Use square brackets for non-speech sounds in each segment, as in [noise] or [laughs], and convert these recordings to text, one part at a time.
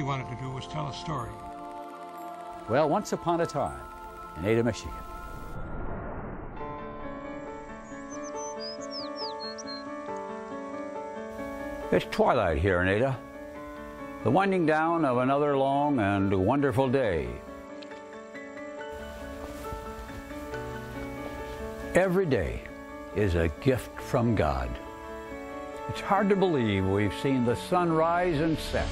he wanted to do was tell a story. Well, once upon a time in Ada, Michigan. It's twilight here in Ada, the winding down of another long and wonderful day. Every day is a gift from God. It's hard to believe we've seen the sun rise and set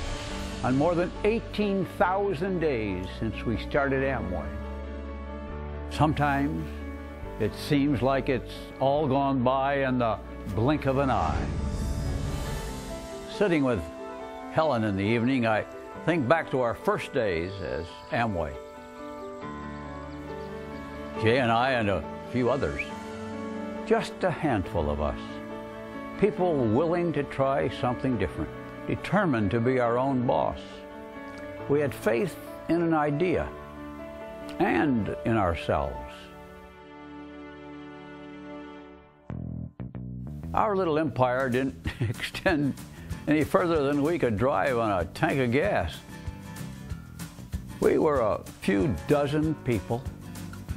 on more than 18,000 days since we started Amway. Sometimes it seems like it's all gone by in the blink of an eye. Sitting with Helen in the evening, I think back to our first days as Amway. Jay and I and a few others, just a handful of us, people willing to try something different, determined to be our own boss. We had faith in an idea and in ourselves. Our little empire didn't [laughs] extend any further than we could drive on a tank of gas. We were a few dozen people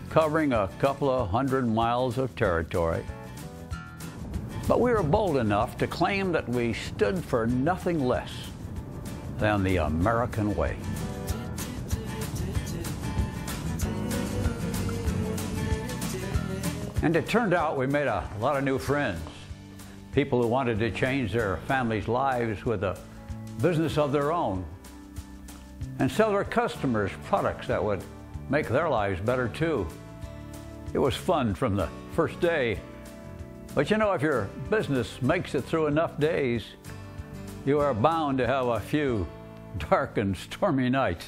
covering a couple of hundred miles of territory. But we were bold enough to claim that we stood for nothing less than the American way. And it turned out we made a lot of new friends. People who wanted to change their families' lives with a business of their own and sell their customers products that would make their lives better too. It was fun from the first day. But you know, if your business makes it through enough days, you are bound to have a few dark and stormy nights.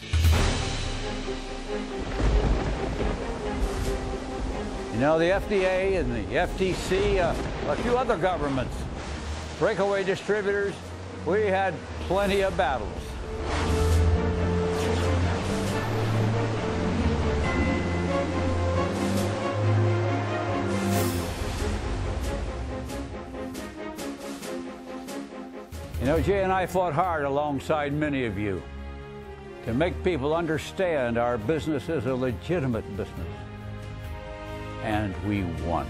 You know, the FDA and the FTC, uh, a few other governments, breakaway distributors, we had plenty of battles. You know, Jay and I fought hard alongside many of you to make people understand our business is a legitimate business. And we won.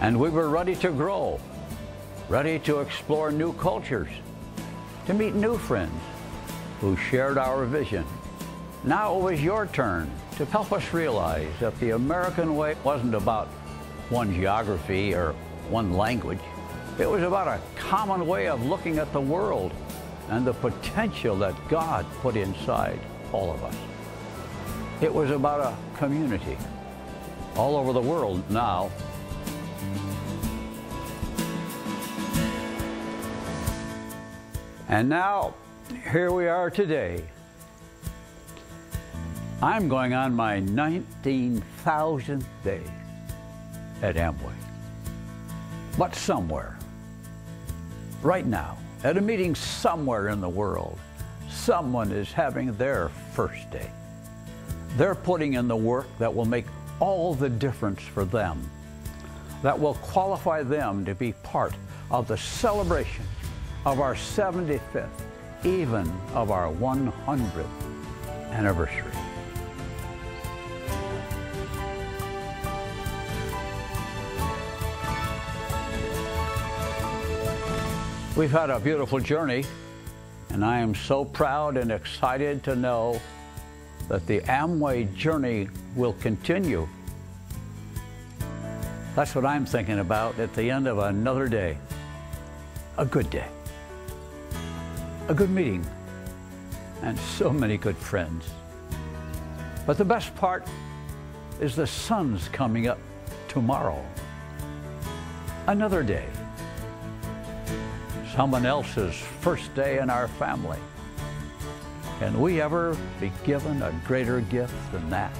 And we were ready to grow, ready to explore new cultures, to meet new friends who shared our vision. Now it was your turn to help us realize that the American way wasn't about one geography or one language. It was about a common way of looking at the world and the potential that God put inside all of us. It was about a community all over the world now. And now, here we are today. I'm going on my 19,000th day at Amway. But somewhere, right now, at a meeting somewhere in the world, someone is having their first day. They're putting in the work that will make all the difference for them, that will qualify them to be part of the celebration of our 75th, even of our 100th anniversary. We've had a beautiful journey, and I am so proud and excited to know that the Amway journey will continue. That's what I'm thinking about at the end of another day. A good day. A good meeting. And so many good friends. But the best part is the sun's coming up tomorrow. Another day someone else's first day in our family. Can we ever be given a greater gift than that?